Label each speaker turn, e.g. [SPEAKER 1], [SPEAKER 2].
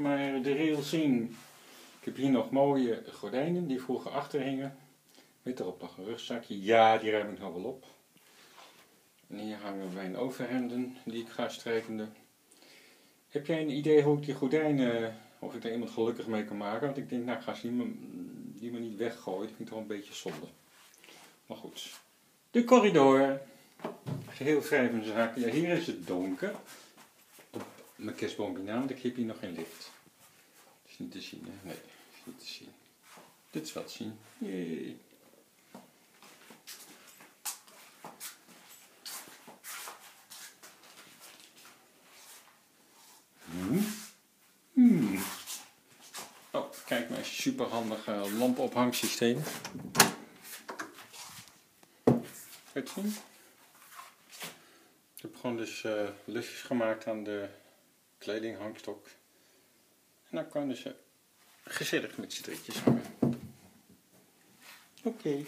[SPEAKER 1] maar de rail zien. Ik heb hier nog mooie gordijnen die vroeger achter hingen. Met erop nog een rugzakje. Ja, die ruim ik nog wel op. En hier hangen mijn overhemden die ik ga strijken. Heb jij een idee hoe ik die gordijnen, of ik er iemand gelukkig mee kan maken? Want ik denk, nou, ik ga ze die maar niet weggooien. Dat vind ik toch een beetje zonde. Maar goed. De corridor. Geheel vrij van zaken. Ja, hier is het donker. Mijn kerstboompje na, want ik heb hier nog geen licht. is niet te zien, hè? Nee, is niet te zien. Dit is wel te zien. Jee. Hmm. Hmm. Oh, kijk mijn superhandige lampenophangsysteem. Het zien? Ik heb gewoon dus uh, lusjes gemaakt aan de kledinghangstok. En dan kunnen ze gezellig met z'n drietjes hangen. Oké.